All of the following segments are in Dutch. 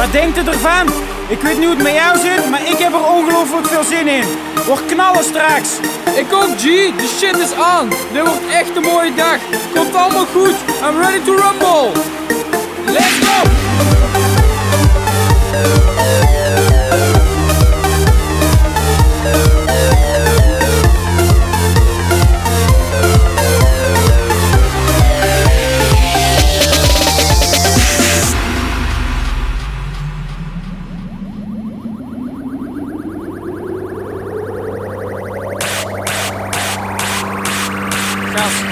Wat denk u ervan, ik weet niet hoe het met jou zit, maar ik heb er ongelooflijk veel zin in. Wordt knallen straks. Ik ook, G. De shit is aan. Dit wordt echt een mooie dag. Komt allemaal goed. I'm ready to rumble. Let's go!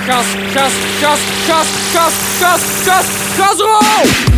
Just, just, just, just, just, just, just, just kas,